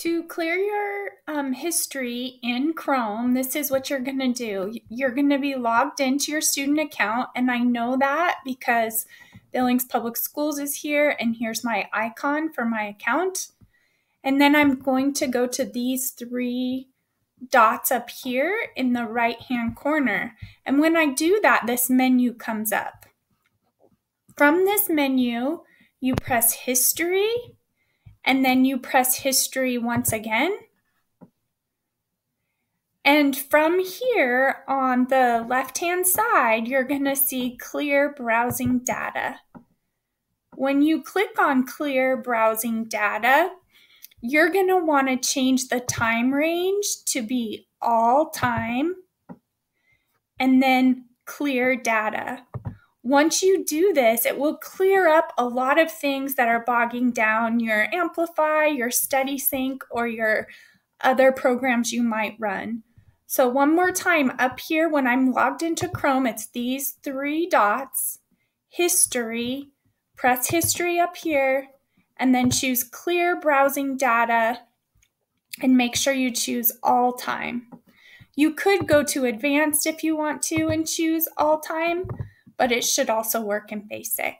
To clear your um, history in Chrome, this is what you're going to do. You're going to be logged into your student account, and I know that because Billings Public Schools is here, and here's my icon for my account. And then I'm going to go to these three dots up here in the right hand corner. And when I do that, this menu comes up. From this menu, you press History and then you press history once again. And from here on the left hand side, you're going to see clear browsing data. When you click on clear browsing data, you're going to want to change the time range to be all time and then clear data. Once you do this, it will clear up a lot of things that are bogging down your Amplify, your StudySync, or your other programs you might run. So, one more time up here, when I'm logged into Chrome, it's these three dots History, press History up here, and then choose Clear Browsing Data, and make sure you choose All Time. You could go to Advanced if you want to and choose All Time but it should also work in basic.